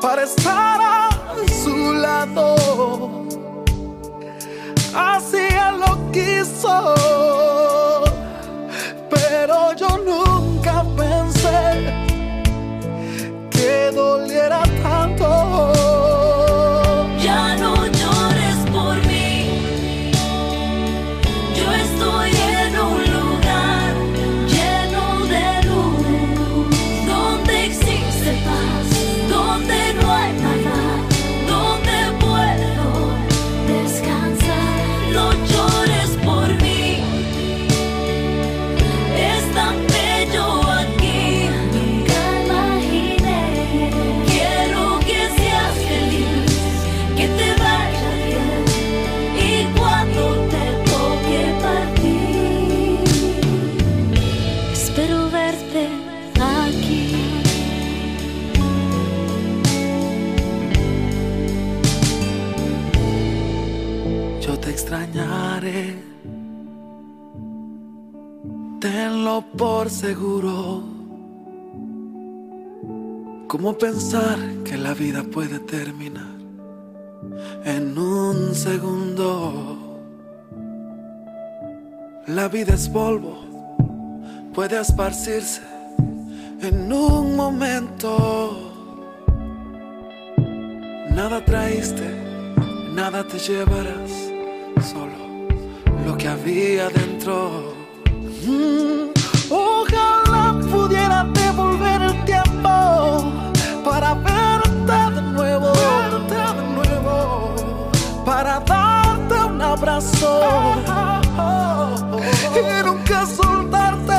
para estar a su lado. Así él lo quiso, aquí. Yo te extrañaré, tenlo por seguro. ¿Cómo pensar que la vida puede terminar en un segundo? La vida es polvo, puede esparcirse en un momento. Nada traíste, nada te llevarás, solo lo que había dentro. Mm, ojalá pudiera devolver el tiempo para verte de nuevo, verte de nuevo, para darte un abrazo y nunca soltarte.